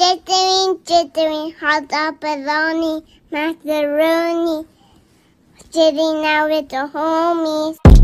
Jittering, jittering, hot dog bologna, macaroni. Sitting out with the homies.